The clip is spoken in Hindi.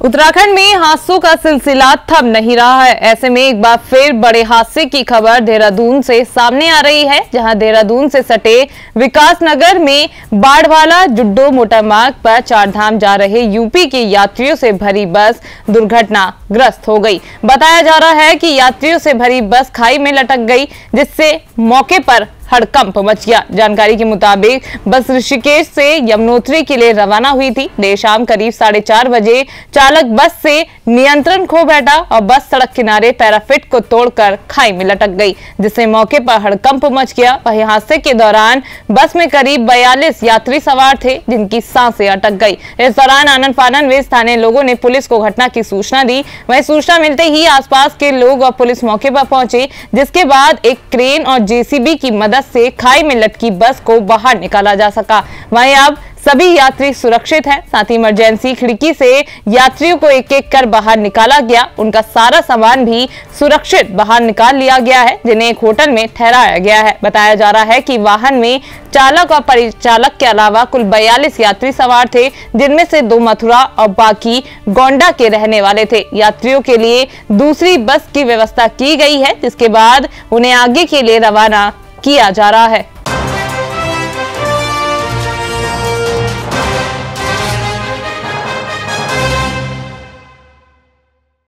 उत्तराखंड में हादसों का सिलसिला थम नहीं रहा है। ऐसे में एक बार फिर बड़े हादसे की खबर देहरादून से सामने आ रही है, जहाँ देहरादून से सटे विकास नगर में बाढ़वाला जुड्डो मोटर मार्ग पर चारधाम जा रहे यूपी के यात्रियों से भरी बस दुर्घटनाग्रस्त हो गई। बताया जा रहा है कि यात्रियों से भरी बस खाई में लटक गई, जिससे मौके पर हड़कंप मच गया। जानकारी के मुताबिक बस ऋषिकेश से यमुनोत्री के लिए रवाना हुई थी। देर शाम करीब साढ़े चार बजे चालक बस से नियंत्रण खो बैठा और बस सड़क किनारे पैराफिट को तोड़कर खाई में लटक गई, जिससे मौके पर हड़कंप मच गया। वही हादसे के दौरान बस में करीब बयालीस यात्री सवार थे, जिनकी साँसें अटक गई। इस दौरान आनंद फानन में स्थानीय लोगों ने पुलिस को घटना की सूचना दी। वही सूचना मिलते ही आसपास के लोग और पुलिस मौके पर पहुँचे, जिसके बाद एक क्रेन और जेसीबी की मदद मदद से खाई में लटकी बस को बाहर निकाला जा सका। वहीं अब सभी यात्री सुरक्षित हैं। साथ ही इमरजेंसी खिड़की से यात्रियों को एक एक कर बाहर निकाला गया। उनका सारा सामान भी सुरक्षित बाहर निकाल लिया गया है, जिन्हें एक होटल में ठहराया गया है। बताया जा रहा है कि वाहन में चालक और परिचालक के अलावा कुल 42 यात्री सवार थे, जिनमें से दो मथुरा और बाकी गोंडा के रहने वाले थे। यात्रियों के लिए दूसरी बस की व्यवस्था की गई है, जिसके बाद उन्हें आगे के लिए रवाना किया जा रहा है।